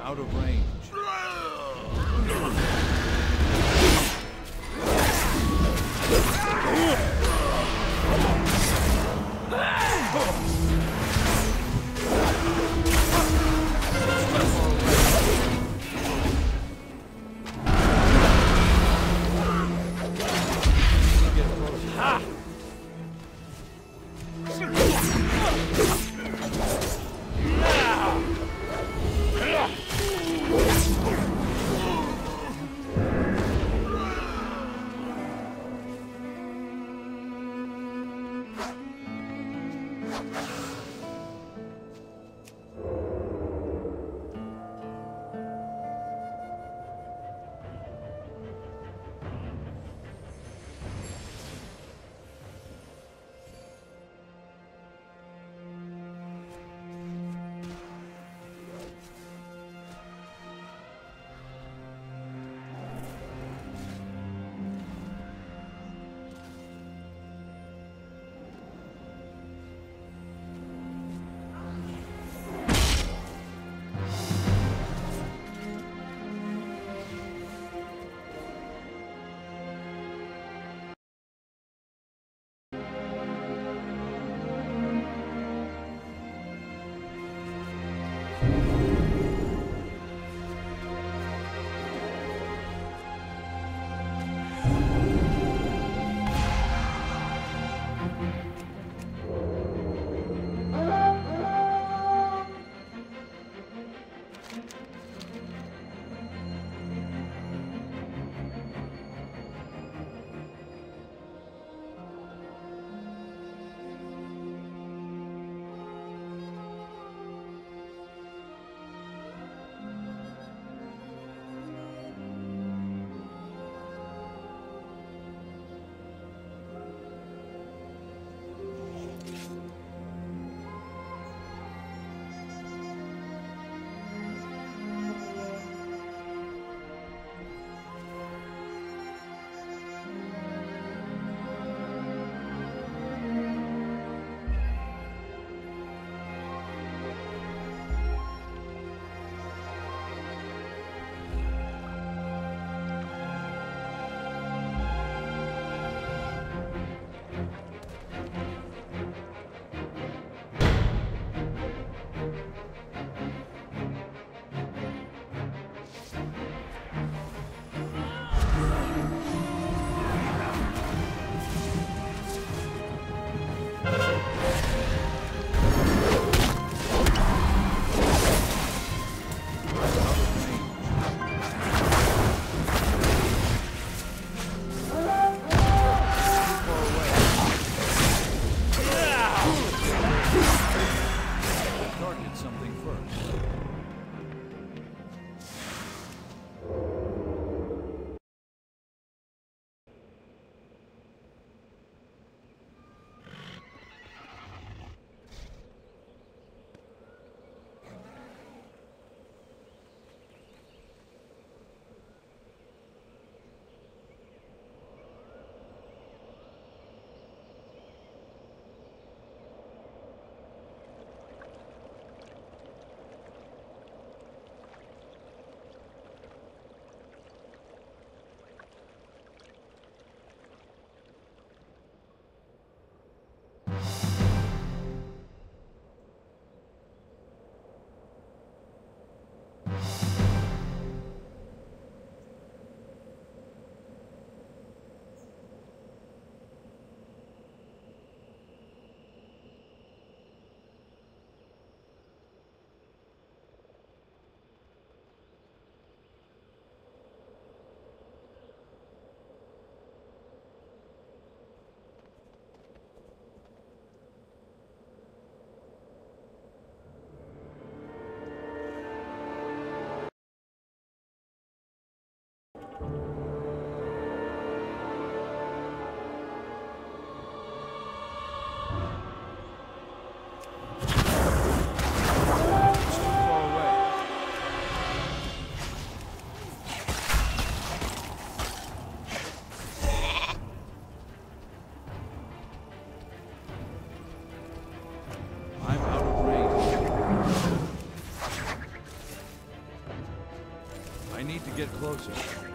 I'm out of range. Get closer.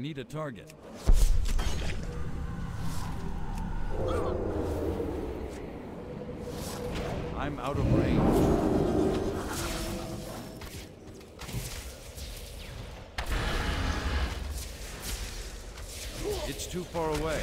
Need a target. I'm out of range. It's too far away.